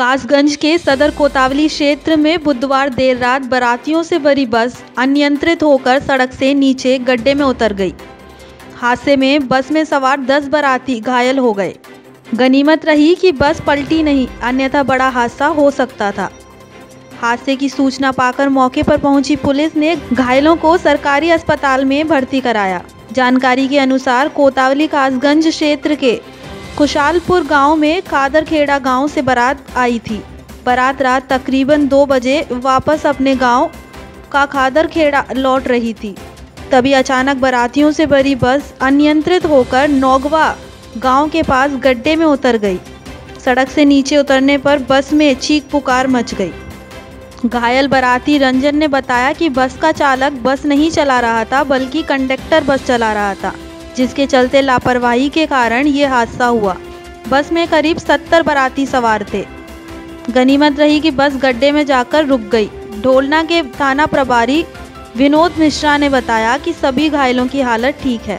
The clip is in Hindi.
कासगंज के सदर कोतावली क्षेत्र में बुधवार देर रात बारातियों से भरी बस अनियंत्रित होकर सड़क से नीचे गड्ढे में उतर गई। हादसे में बस में सवार 10 बाराती घायल हो गए। गनीमत रही कि बस पलटी नहीं, अन्यथा बड़ा हादसा हो सकता था। हादसे की सूचना पाकर मौके पर पहुँची पुलिस ने घायलों को सरकारी अस्पताल में भर्ती कराया। जानकारी के अनुसार कोतावली कासगंज क्षेत्र के खुशालपुर गाँव में कादरखेड़ा गाँव से बारात आई थी। बारात रात तकरीबन दो बजे वापस अपने गाँव का खादरखेड़ा लौट रही थी। तभी अचानक बारातियों से भरी बस अनियंत्रित होकर नौगवा गाँव के पास गड्ढे में उतर गई। सड़क से नीचे उतरने पर बस में चीख पुकार मच गई। घायल बराती रंजन ने बताया कि बस का चालक बस नहीं चला रहा था, बल्कि कंडक्टर बस चला रहा था। जिसके चलते लापरवाही के कारण ये हादसा हुआ। बस में करीब सत्तर बाराती सवार थे। गनीमत रही कि बस गड्ढे में जाकर रुक गई। ढोलना के थाना प्रभारी विनोद मिश्रा ने बताया कि सभी घायलों की हालत ठीक है।